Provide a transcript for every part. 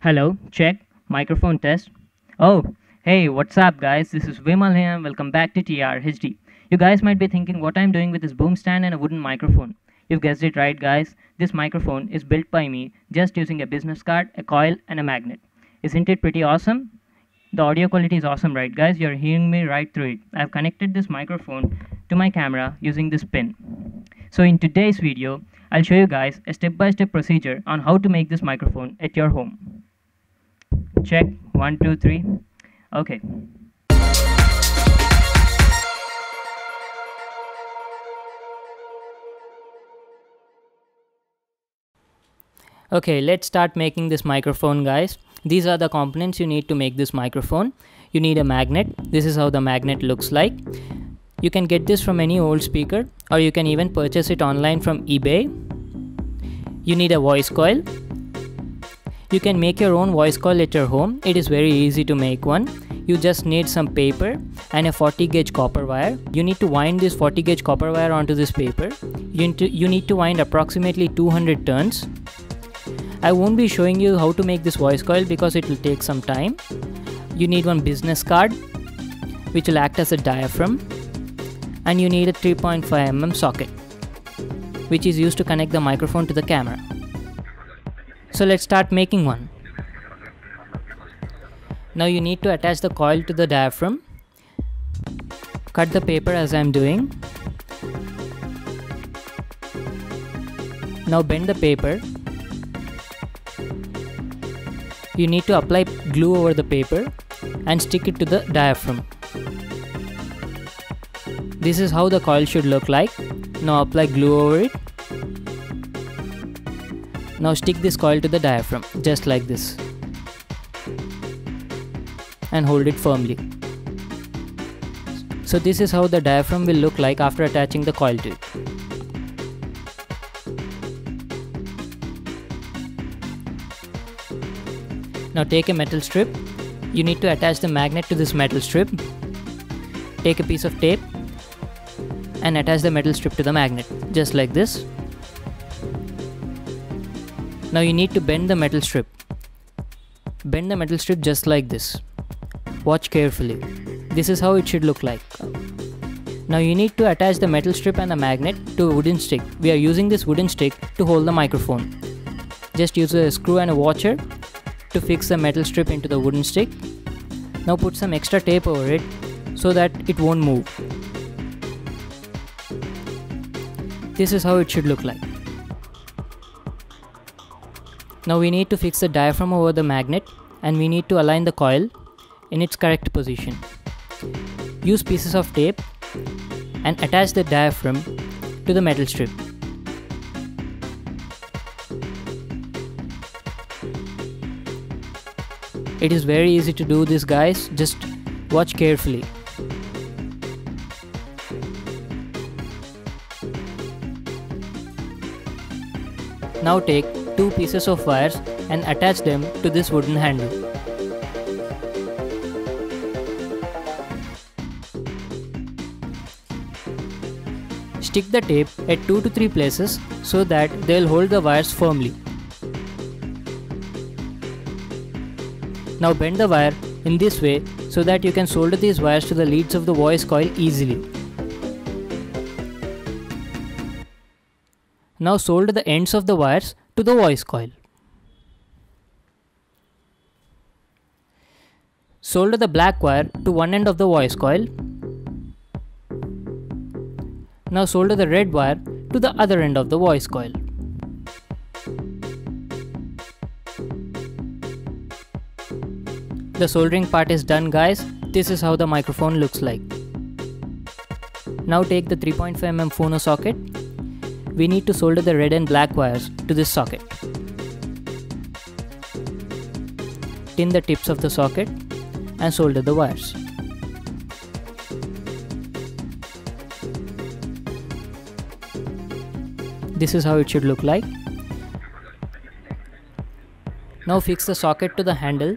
Hello, check, microphone test. Oh, hey, what's up, guys? This is Vimal here, and welcome back to TRHD. You guys might be thinking what I'm doing with this boom stand and a wooden microphone. You've guessed it right, guys. This microphone is built by me just using a business card, a coil, and a magnet. Isn't it pretty awesome? The audio quality is awesome, right, guys? You're hearing me right through it. I've connected this microphone to my camera using this pin. So, in today's video, I'll show you guys a step by step procedure on how to make this microphone at your home check. One two three. Okay. Okay let's start making this microphone guys. These are the components you need to make this microphone. You need a magnet. This is how the magnet looks like. You can get this from any old speaker or you can even purchase it online from ebay. You need a voice coil you can make your own voice coil at your home. It is very easy to make one. You just need some paper and a 40 gauge copper wire. You need to wind this 40 gauge copper wire onto this paper. You need to, you need to wind approximately 200 turns. I won't be showing you how to make this voice coil because it will take some time. You need one business card which will act as a diaphragm and you need a 3.5 mm socket which is used to connect the microphone to the camera. So let's start making one. Now you need to attach the coil to the diaphragm. Cut the paper as I am doing. Now bend the paper. You need to apply glue over the paper and stick it to the diaphragm. This is how the coil should look like. Now apply glue over it now stick this coil to the diaphragm, just like this. And hold it firmly. So this is how the diaphragm will look like after attaching the coil to it. Now take a metal strip. You need to attach the magnet to this metal strip. Take a piece of tape and attach the metal strip to the magnet, just like this. Now you need to bend the metal strip. Bend the metal strip just like this. Watch carefully. This is how it should look like. Now you need to attach the metal strip and the magnet to a wooden stick. We are using this wooden stick to hold the microphone. Just use a screw and a washer to fix the metal strip into the wooden stick. Now put some extra tape over it so that it won't move. This is how it should look like. Now we need to fix the diaphragm over the magnet and we need to align the coil in its correct position. Use pieces of tape and attach the diaphragm to the metal strip. It is very easy to do this guys, just watch carefully. Now take two pieces of wires and attach them to this wooden handle. Stick the tape at 2 to 3 places so that they will hold the wires firmly. Now bend the wire in this way so that you can solder these wires to the leads of the voice coil easily. Now solder the ends of the wires to the voice coil. Solder the black wire to one end of the voice coil. Now solder the red wire to the other end of the voice coil. The soldering part is done guys. This is how the microphone looks like. Now take the 3.5 mm phono socket we need to solder the red and black wires to this socket. Tin the tips of the socket and solder the wires. This is how it should look like. Now fix the socket to the handle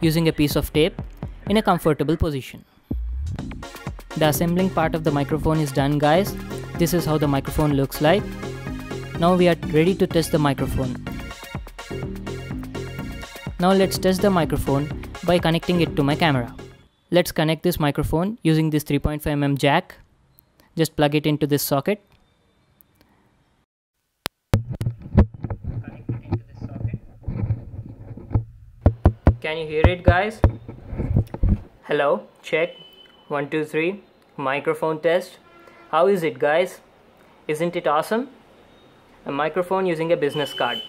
using a piece of tape in a comfortable position. The assembling part of the microphone is done guys. This is how the microphone looks like. Now we are ready to test the microphone. Now let's test the microphone by connecting it to my camera. Let's connect this microphone using this 3.5mm jack. Just plug it into this socket. Can you hear it guys? Hello, check. 1, 2, 3. Microphone test. How is it guys? Isn't it awesome? A microphone using a business card.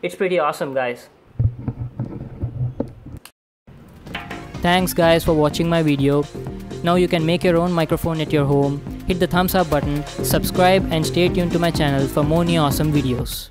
It's pretty awesome guys. Thanks guys for watching my video. Now you can make your own microphone at your home. Hit the thumbs up button, subscribe and stay tuned to my channel for more new awesome videos.